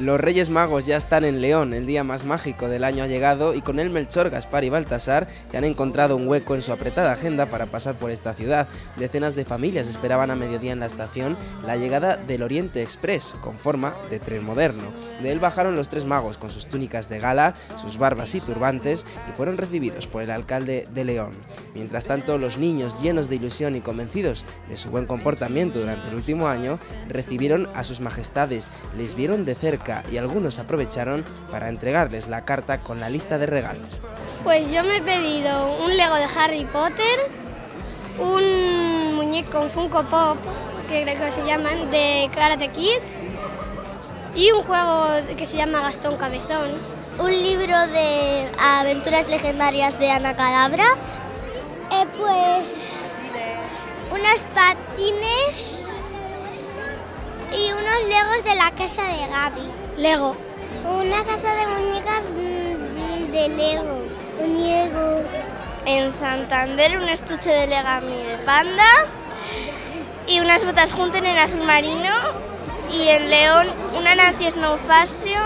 Los Reyes Magos ya están en León, el día más mágico del año ha llegado y con él Melchor, Gaspar y Baltasar que han encontrado un hueco en su apretada agenda para pasar por esta ciudad. Decenas de familias esperaban a mediodía en la estación la llegada del Oriente Express con forma de tren moderno. De él bajaron los tres magos con sus túnicas de gala, sus barbas y turbantes y fueron recibidos por el alcalde de León. Mientras tanto, los niños llenos de ilusión y convencidos de su buen comportamiento durante el último año recibieron a sus majestades, les vieron de cerca y algunos aprovecharon para entregarles la carta con la lista de regalos. Pues yo me he pedido un Lego de Harry Potter, un muñeco, un Funko Pop, que creo que se llaman, de Karate Kid, y un juego que se llama Gastón Cabezón. Un libro de aventuras legendarias de Ana Cadabra. Eh, pues unos patines legos de la casa de Gaby. Lego. Una casa de muñecas mm, de Lego. Un Lego. En Santander un estuche de Legami de panda y unas botas juntas en azul marino y en León una Nancy Snow Fashion.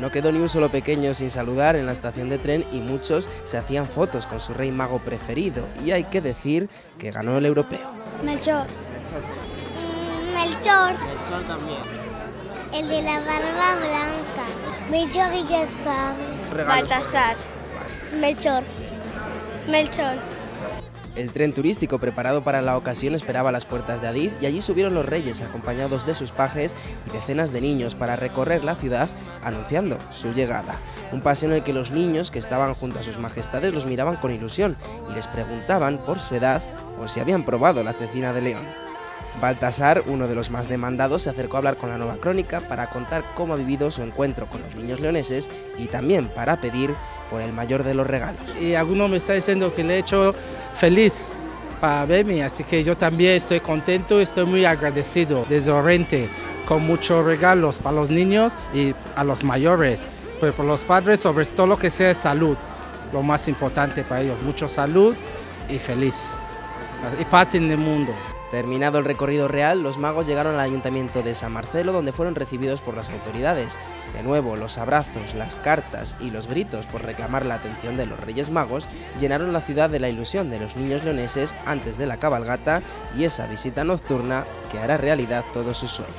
No quedó ni un solo pequeño sin saludar en la estación de tren y muchos se hacían fotos con su rey mago preferido y hay que decir que ganó el europeo. Melchor. Melchor. Melchor también. El de la barba blanca. Melchor y Gaspar. Baltasar. Melchor. Melchor. El tren turístico preparado para la ocasión esperaba a las puertas de Adif y allí subieron los reyes acompañados de sus pajes y decenas de niños para recorrer la ciudad anunciando su llegada. Un paseo en el que los niños que estaban junto a sus majestades los miraban con ilusión y les preguntaban por su edad o si habían probado la cecina de león. Baltasar, uno de los más demandados, se acercó a hablar con la nueva crónica para contar cómo ha vivido su encuentro con los niños leoneses y también para pedir por el mayor de los regalos. Y alguno me está diciendo que le he hecho feliz para verme, así que yo también estoy contento, estoy muy agradecido desde Oriente, con muchos regalos para los niños y a los mayores, pero por los padres sobre todo lo que sea salud, lo más importante para ellos, mucho salud y feliz, y paz en el mundo. Terminado el recorrido real, los magos llegaron al ayuntamiento de San Marcelo donde fueron recibidos por las autoridades. De nuevo, los abrazos, las cartas y los gritos por reclamar la atención de los Reyes Magos llenaron la ciudad de la ilusión de los niños leoneses antes de la cabalgata y esa visita nocturna que hará realidad todos sus sueños.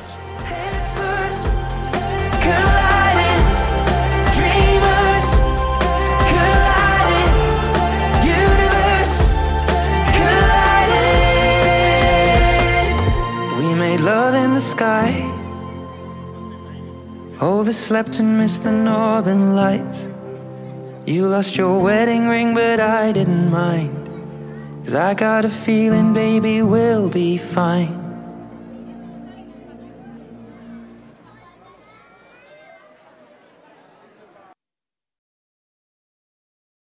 Overslept and missed the northern lights. You lost your wedding ring, but I didn't mind. Cause I got a feeling, baby, we'll be fine.